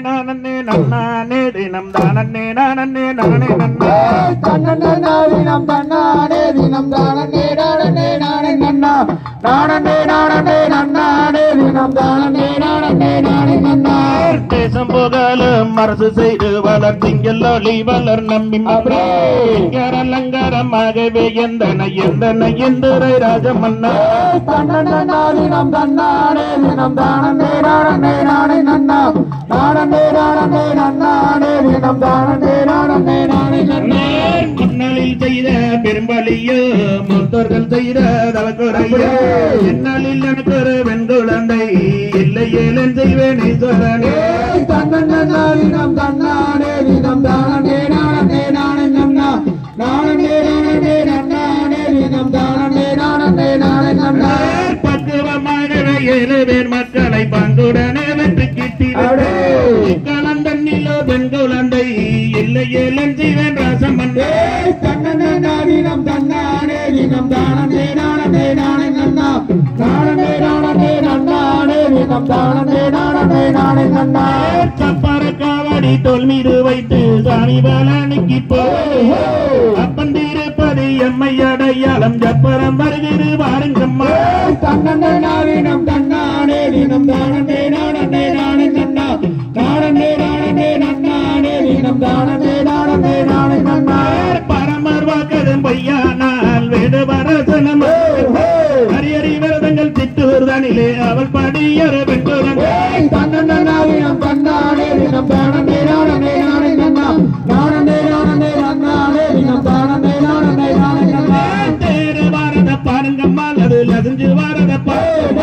நானே நன்னானே தினம் தானே நானே நானே நன்னா தன்னன்னாதினம் தன்னானே தினம் தானே நானே நானே நன்னா நானே தேசம் போகாலும் அரசு செய்து வளர் திங்கள் ஒளி வளர் நம்பி அலங்காரமாகவே எந்தன எந்தன எந்திரை ராஜமன்னா தன்னன்னாதினம் தன்னானே தினம் தானே நானே நானே நன்னா நானே நானே நன்னானே தினம் தானே நானே நானே நன்னா முன்னாளில் செய்த பெரும்பாலியோ மூத்தோர்கள் செய்த தவக்குறையோ என்னாளில் எனக்கு ஒரு பெண் குழந்தை இல்லை ஏலன் சொல்லனே ஈஸ்வரனே நம் தன்னானே நம் தானே நானே நானே நம்னா நானே நானே நன்னானே நம் தானே நானே நானே நம்னா பக்குவமாகவே ஏழு மக்களை பங்குடனே வென்று கிட்டினே கலந்தண்ணிலோ பெண் குழந்தை இல்லை ஏலன் செய்வேன் ராசமன்னே நம் தன்னானே நம் தானே சப்பர காவடி தோல் மீது வைத்து சாமி பலனுக்கு அப்பன் திருப்பதி எம்மை அடையாளம் ஜப்பரம் வருகிறது வாருங்கம்மா தன்னன்னாதினம் தன்னானே தினம் தானே நானே நானே நன்னா நானே நானே நன்னானே தினம் தானே நானே நானே நன்னா பரமர் வாக்கதும் பொய்யானால் வேடு வரசனம். ஹரியறி விரதங்கள் சித்தூர் தானிலே அவள் படியற பெண்குரங்கள் தன்னன்னாதினம் தன்னானே தினம் தானே நானே நானே நன்னா நானே நானே நன்னானே தினம் தானே நானே நானே நன்னா தேரு வாரத பாருங்கம்மா அது லதஞ்சு வாரத பாருங்க